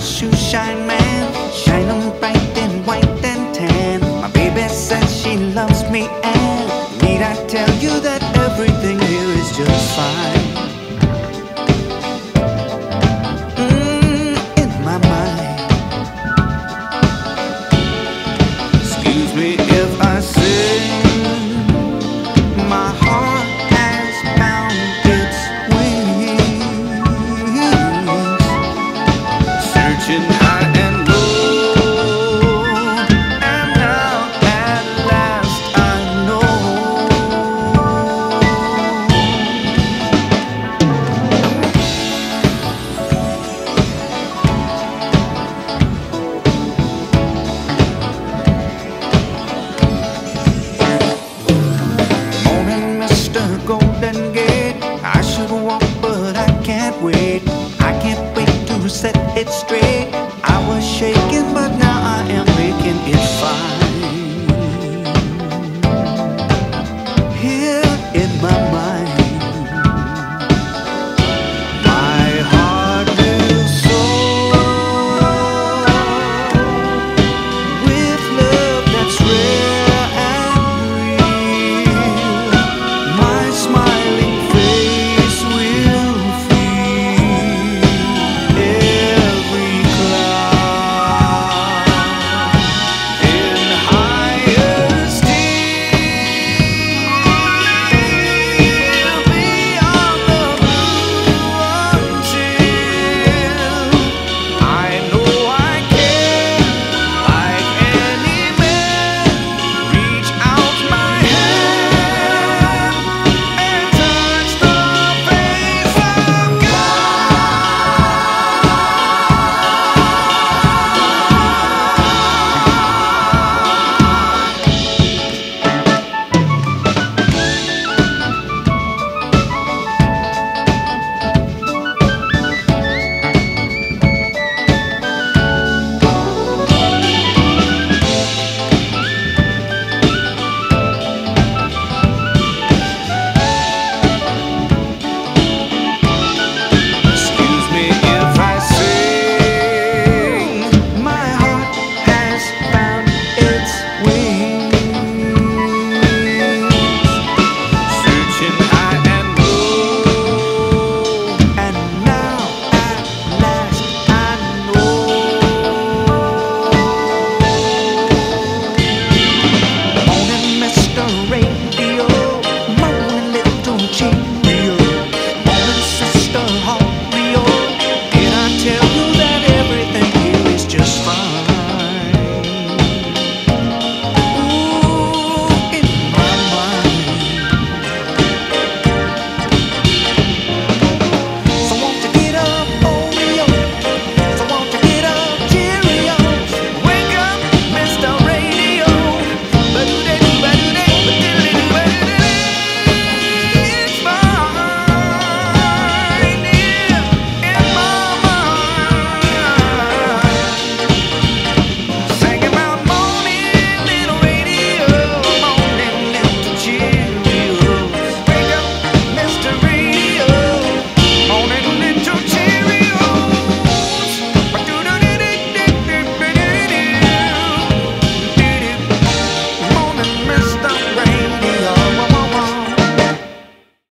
shoe shine man. Shine on bright and white and tan. My baby says she loves me and Need I tell you that everything here is just fine? wait. I can't wait to set it straight. I was shaking, but now I am making it fine.